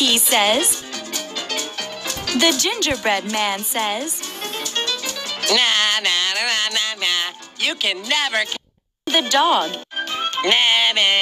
He says. The gingerbread man says. Nah, nah, nah, nah, nah. You can never. The dog. Nah, nah.